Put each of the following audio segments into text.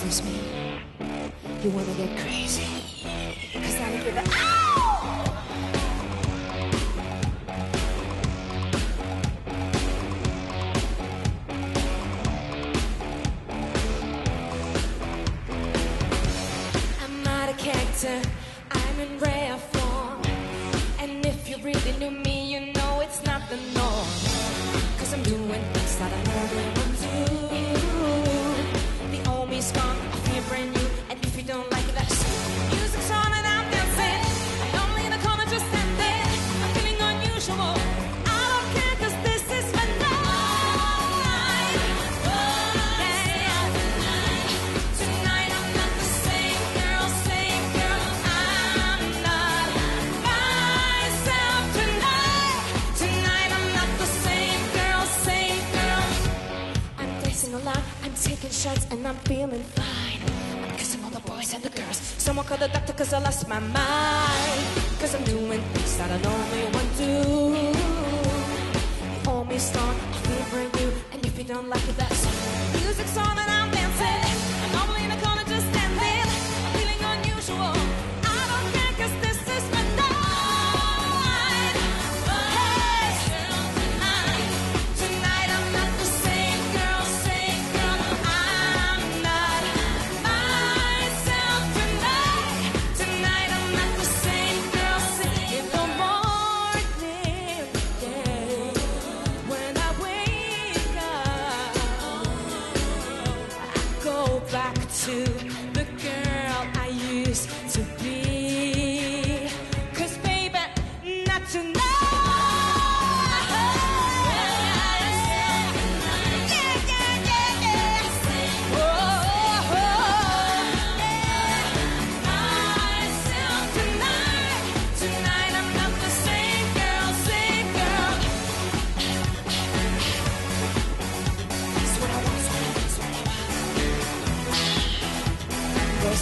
this mean? You wanna get crazy? Cause I give it. Ow! I'm a character, I'm in rare form. And if you really knew me, dancing a lot, I'm taking shots, and I'm feeling fine. I'm kissing all the boys and the girls. Someone call the doctor cause I lost my mind. Cause I'm doing things that I normally won't do. You hold me strong, I feel brand new. And if you don't like it, that's music's on and I'm dancing. Back to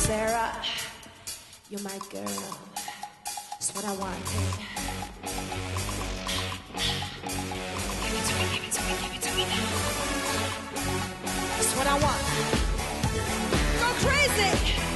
Sarah, you're my girl. It's what I want. Give it to me, give it to me, give it to me now. It's what I want. Go crazy.